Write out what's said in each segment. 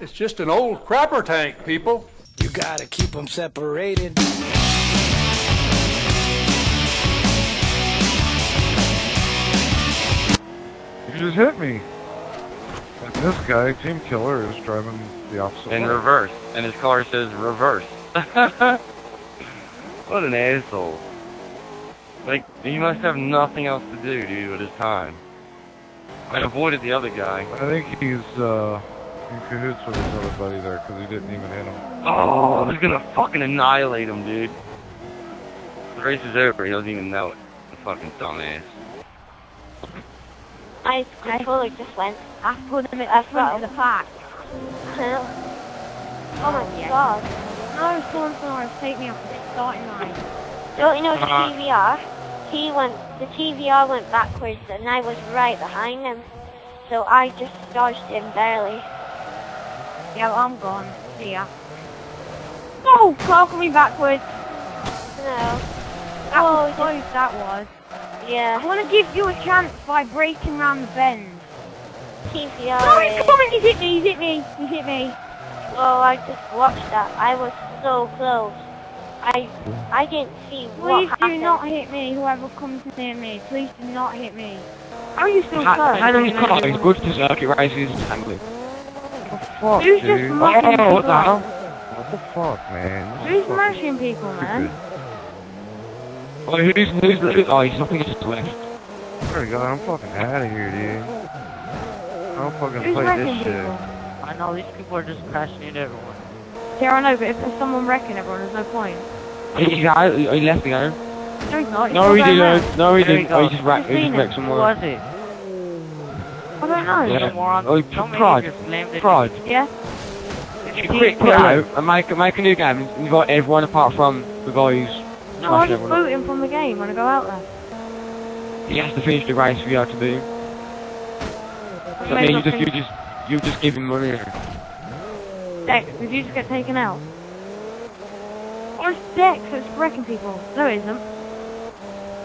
It's just an old crapper tank, people. You gotta keep them separated. You just hit me. And this guy, Team Killer, is driving the opposite In way. reverse. And his car says reverse. what an asshole. Like, he must have nothing else to do, dude, with his time. I avoided the other guy. I think he's uh, in cahoots with his other buddy there because he didn't even hit him. Oh, he's gonna fucking annihilate him, dude. The race is over, he doesn't even know it. The fucking dumbass. My controller just went. I put them at I've the front of the park. oh my Yeah. god. No, someone's going to take me off the starting line. Don't you know the Uh-huh. TVR? He went, the TVR went backwards and I was right behind him. So I just dodged him barely. Yeah, well, I'm gone. See ya. Oh, car coming backwards. No. That Oh, was close, that was. Yeah. I want to give you a chance by breaking round the bend. Keep TVR Oh, he's is... coming! He's hit me! He's hit me! He's hit me! Oh, I just watched that. I was so close. I I didn't see what Please do not hit me, whoever comes near me. Please do not hit me. How are you still How, close? how those cars go to circuit races tangling? What the fuck, Who's just dude? mucking Oh, what the people? hell? What the fuck, man? This Who's fucking smashing people, man? Oh, who's, who's, who's, oh, he's nothing just left. Swear to God, I'm fucking out of here, dude. I don't fucking Who's play wrecking this shit. people? I know these people are just crashing into everyone. Yeah, I know, but if there's someone wrecking everyone, there's no point. He, he's out, he he left again. No, he's not. He's No, he didn't. No, he didn't. Oh, he just wrecked, he I've just wrecked it. Who someone. was it? I don't. Yeah. Some moron. Oh, Some prod. idiot just slammed it. Prod. Yeah? You quick put out and make, make a new game and invite everyone apart from the guy who's No, I just boot him from the game when I go out there. He has to finish the race for you to do. So May then you just, you just, you just give him money. Dex, did you just get taken out? Or it's Dex that's wrecking people. No, it isn't.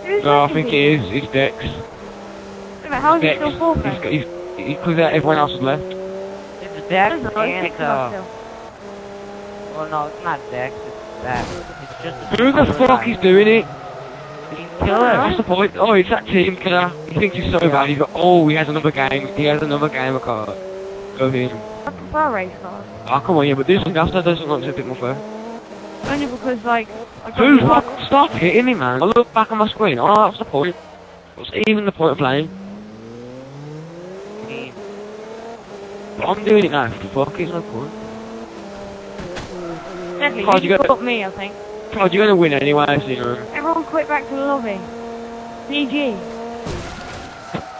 Who's No, I think people? it is. It's Dex. Wait a minute, How is he Dex. still fourth got- then? he's, he's, everyone else has left. It's No, Dex it's not, it's and, Dex uh, well, no, it's not Dex, it's that. It's just Who the fuck guy. is doing it? Team I Killer. don't. What's the point? Oh, it's that team killer. He thinks he's so bad. He's got, oh, he has another game. He has another game of cards. Go him. I prefer race cars. Oh, come on, yeah, but this one, that's, that doesn't look a bit more fair. Only because, like, I got Who the fuck? Stop hitting me, man. I look back on my screen. Oh, that's the point. What's even the point of playing? Team. But I'm doing it now. Fuck, it's no point. Deadly, Card, you you got- got me, I think. God, you're gonna win anyway, so you know. Everyone quit back to the lobby. GG.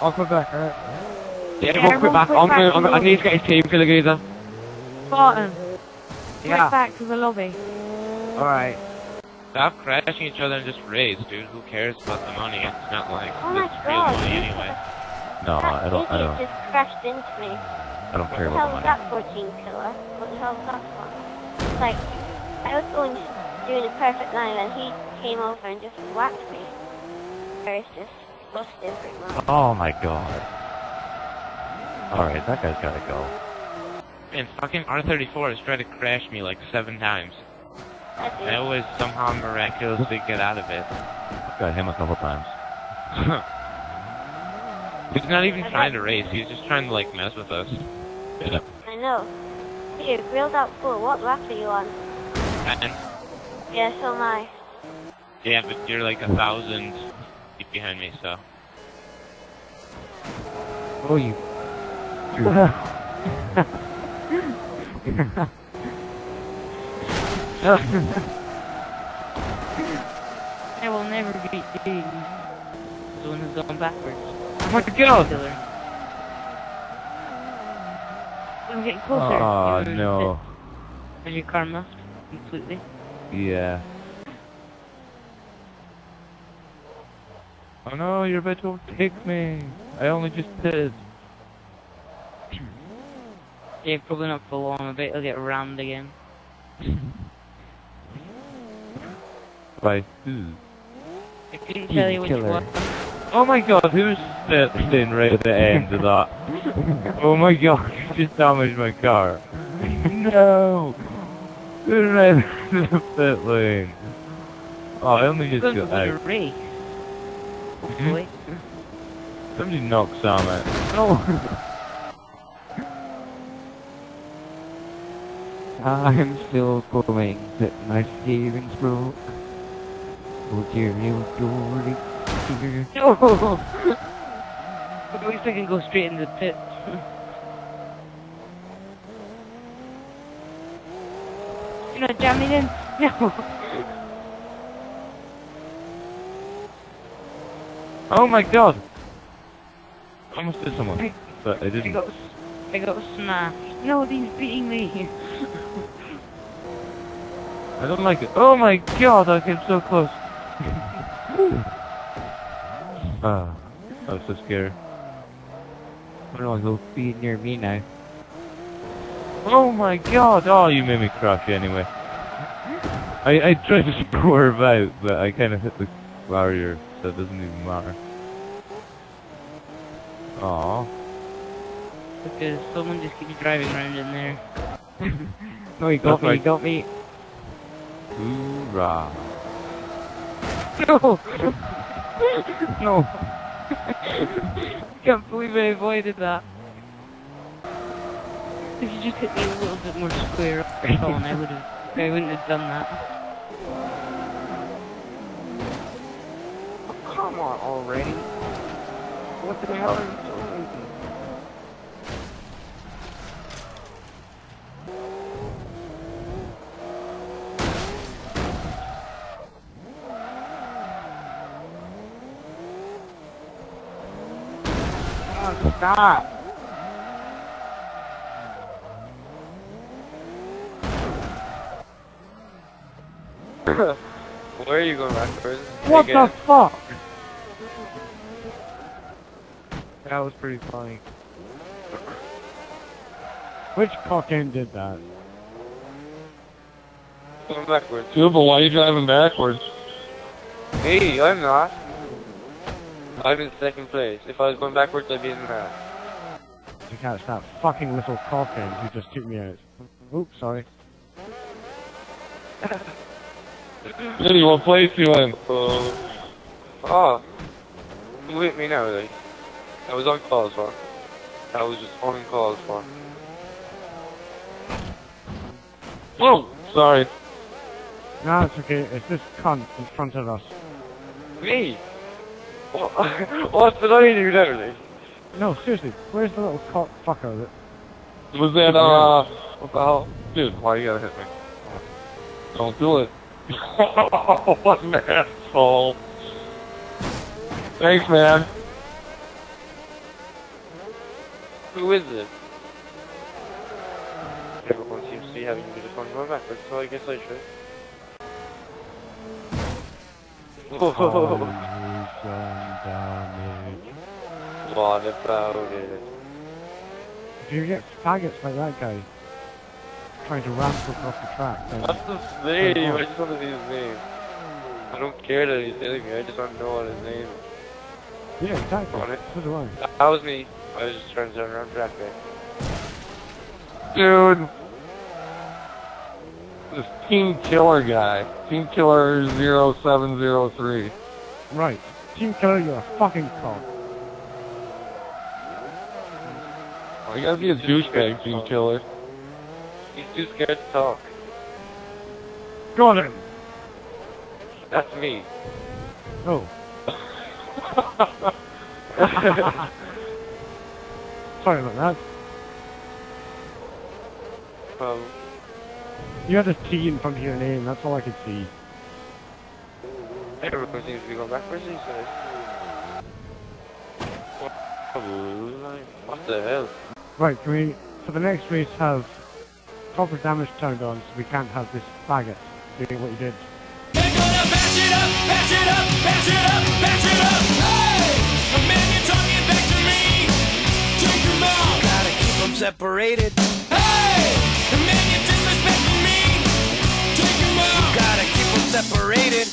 I'll come back, alright? Yeah, everyone quit everyone back. quit I'm back gonna, to I'm gonna, I need to get his team killer geezer. Spartan. Quit Yeah. back to the lobby. Alright. Stop crashing each other and just raise, dude. Who cares about the money? It's not like Oh my it's real money anyway. No, that I don't. I don't. just crashed into me. I don't care the hell about was the money. that 14 killer? What the hell was that for? Like, I was going doing a perfect line and he came over and just whacked me. Or it's just busted pretty much. Oh my god. Alright, that guy's gotta go. And fucking R34 has tried to crash me like seven times. That's I always somehow miraculously get out of it. i Got him a couple times. He's not even trying to race, he's just trying to like mess with us. Yeah. I know. Here, grilled out full. What lap are you on? And Yeah, so am I. yeah, but you're like a thousand feet behind me, so. Oh, you. I will never beat these. The one who's going backwards. Oh my god! I'm getting closer. Oh You're- no. Is your car muffed completely? Yeah. Oh no, you're about to overtake me. I only just did. Yeah, probably not for long. I bet he'll get rammed again. By who? I couldn't tell you which one. Oh my god, who's standing right at the end of that? Oh my god. you just damaged my car. no! Didn't I into the pit lane? Oh, I only just got to win a out. race. Hopefully. Hmm? Somebody knock Sam out. No! Oh. I'm still going, but my steering's broke. Oh dear, little Dory. No! At least I can go straight into the pit. You're not jamming in? No! Oh my god! I almost did someone, but I I didn't. got, I got smashed. No, he's beating me. I don't like it. Oh my god, I came so close. ah, I was so scared. I don't want to go be near me now. Oh my god! Oh, you made me crash anyway. I, I tried to swerve out, but I kind of hit the barrier, so it doesn't even matter. Aww. Because someone just keeps driving around in there. No, he got That's me, right. he got me. Hoorah. No! No. Can't believe I avoided that. If you just hit me a little bit more square something, I would have. I wouldn't have done that. Oh, come on already. What the hell stop! Where are you going backwards? What Hey, the fuck? That was pretty funny. Which cockhead did that? Going backwards. Yeah, but why are you driving backwards? Hey, I'm not. I'm in second place. If I was going backwards, I'd be in last. You can't that fucking little cockhead who just took me out. Oops, sorry. Eddie, what place you in? Oh. Oh. You hit me now, like. I was on calls for. I was just on calls for. Oh, sorry. No, it's okay. It's this cunt in front of us. Me? What, what did I do now, like? No, seriously. Where's the little cock fucker that... Was that, uh, what the hell? Dude, why you gotta hit me? Don't do it. what an asshole. Thanks, man. Who is it? Everyone seems to be having me just on going backwards, so I guess I should. Pollution damage. what about it? If you get faggots like that guy trying to ramp across the track, then... What's his name? I just want to see his name. I don't care that he's hitting me, I just want to know what his name is. Yeah, exactly. On it. So do I. That was me. I was just trying to turn around track there. Dude. This Team Killer guy. Team Killer 0703. Right. Team Killer, you're a fucking cock. I gotta be a douchebag, Team Killer. He's too scared to talk. Got him! That's me. Oh. Sorry about that. Um, You had a T in front of your name, that's all I could see. Everyone seems to be going backwards these days. What the hell? Right, can we, for the next race, have proper damage turned on so we can't have this faggot doing what he did. They're gonna bash it up, bash it up, bash it up, bash it up, hey! A man, you're talking back to me. Take them. Gotta keep them separated. Hey! A man, you're disrespecting me. Take them. Gotta keep them separated.